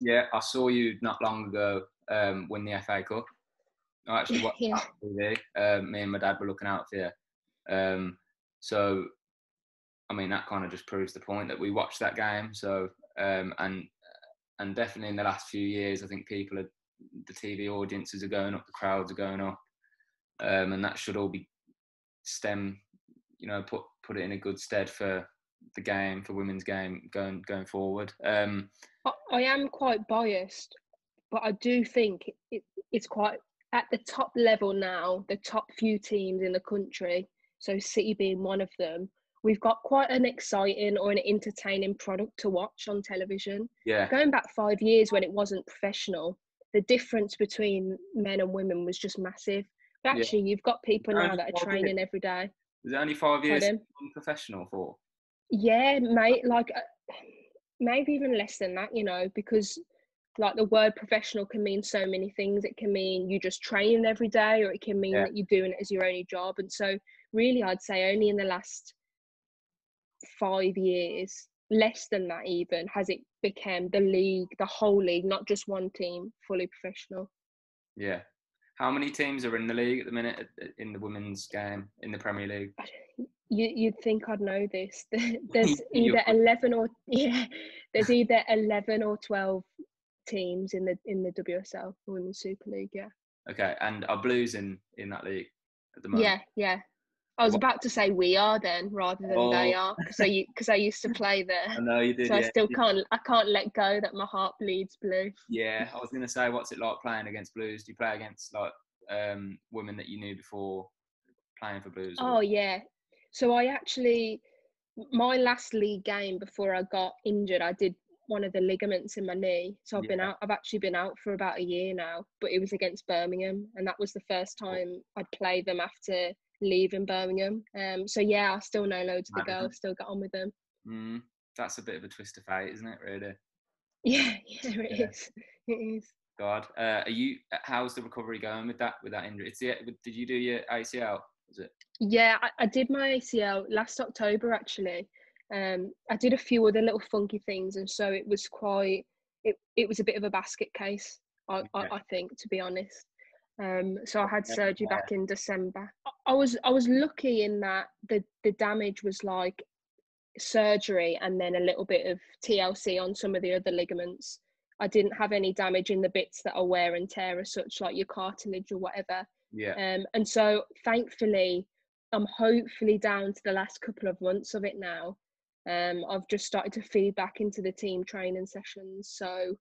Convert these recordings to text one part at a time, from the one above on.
Yeah, I saw you not long ago um, win the FA Cup. I actually watched Yeah. that TV. Um, me and my dad were looking out for you. Um, so, I mean, that kind of just proves the point that we watched that game. So, um, and and definitely in the last few years, I think people are the TV audiences are going up, the crowds are going up, um, and that should all be stem, you know, put put it in a good stead for the game for women's game going going forward. Um, I, am quite biased, but I do think it, it's quite at the top level now. The top few teams in the country, so City being one of them. We've got quite an exciting or an entertaining product to watch on television. yeah, Going back five years when it wasn't professional, the difference between men and women was just massive. But Yeah. actually, you've got people now that are years. training every day. is it only five years professional for? Yeah, mate, like uh, maybe even less than that, you know, because like the word professional can mean so many things. It can mean you just train every day, or it can mean Yeah. that you're doing it as your only job. And so, really, I'd say only in the last five years, less than that even, has it become the league, the whole league, not just one team, fully professional. Yeah. How many teams are in the league at the minute at- in the women's game in the Premier League? You, you'd think I'd know this. There's either eleven or yeah, there's either eleven or twelve teams in the in the WSL the Women's Super League. Yeah, Okay, and are Blues in in that league at the moment? yeah, yeah. I was What- about to say we are then rather than they Oh. are because I because I used to play there. I know you did. so I still can't I can't let go that my heart bleeds blue. Yeah, I was gonna say, what's it like playing against Blues? Do you play against like um, women that you knew before playing for Blues? or- Oh yeah. So I actually my last league game before I got injured, I did one of the ligaments in my knee. So I've been out I've actually been out for about a year now, but it was against Birmingham and that was the first time I'd played them after leaving Birmingham. Um so yeah, I still know loads of the girls, still get on with them. Mm, that's a bit of a twist of fate, isn't it? Really. Yeah, yeah, it Yeah. is. It is. God, uh, are you? How's the recovery going with that with that injury? It's the, did you do your ACL? Was it? Yeah, I, I did my ACL last October actually. Um, I did a few other little funky things, and so it was quite. It it was a bit of a basket case, I I, Okay. I think, to be honest. Um, so I had Yeah, surgery yeah. back in December. I- I was I was lucky in that the the damage was like surgery and then a little bit of TLC on some of the other ligaments. I didn't have any damage in the bits that are wear and tear as such, like your cartilage or whatever. Yeah. Um, and so thankfully, I'm hopefully down to the last couple of months of it now. Um, I've just started to feed back into the team training sessions. So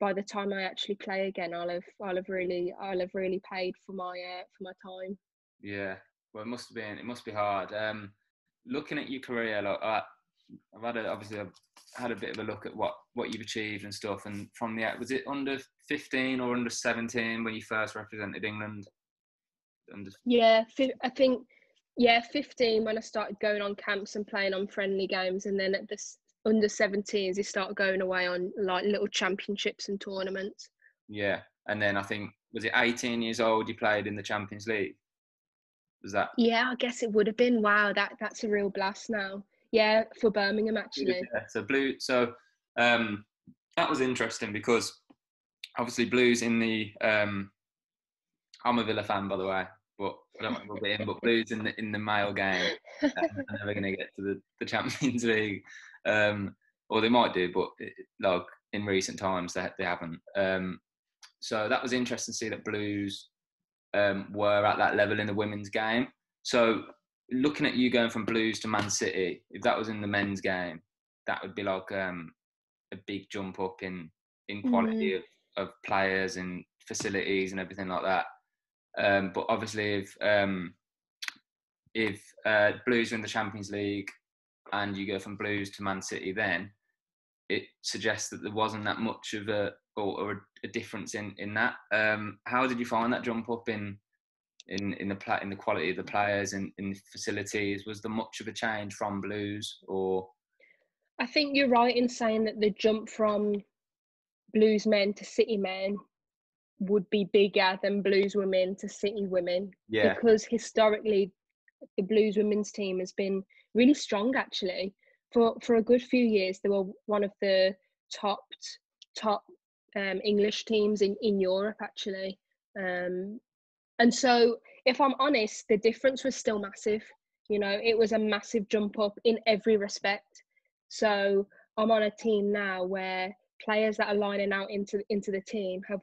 by the time I actually play again, I'll have I'll have really I'll have really paid for my uh, for my time. Yeah. Well, it must have been. It must be hard. Um, looking at your career, like, uh, I've had a, obviously I've had a bit of a look at what what you've achieved and stuff. And from the was it under fifteen or under seventeen when you first represented England? Under, Yeah, I think yeah, 15 when I started going on camps and playing on friendly games, and then at this under 17s, you start going away on like little championships and tournaments. yeah. And then I think was it eighteen years old you played in the Champions League? Was that? Yeah, I guess it would have been. Wow, that that's a real blast now. Yeah, for Birmingham actually. Yeah, so blue. So um, that was interesting because obviously blues in the. Um, I'm a Villa fan, by the way, I don't want to rub it in. But blues in the in the male game um, are never going to get to the, the Champions League, um, or they might do, but it, like in recent times they they haven't. Um, so that was interesting to see that blues um, were at that level in the women's game. So looking at you going from Blues to Man City, if that was in the men's game, that would be like um, a big jump up in in quality of, of players and facilities and everything like that. Um, but obviously, if um, if uh, Blues are in the Champions League and you go from Blues to Man City, then it suggests that there wasn't that much of a or, or a difference in in that. Um, how did you find that jump up in in in the pla- in the quality of the players and in the facilities? Was there much of a change from Blues or I think you're right in saying that the jump from Blues men to City men would be bigger than Blues women to City women yeah because historically the Blues women's team has been really strong actually. For for a good few years they were one of the top top um, English teams in, in Europe actually. Um, and so, if I'm honest, the difference was still massive. You know, it was a massive jump up in every respect. So I'm on a team now where players that are lining out into into the team have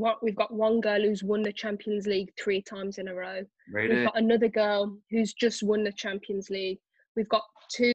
what we've got one girl who's won the Champions League three times in a row. Really? We've got another girl who's just won the Champions League. We've got two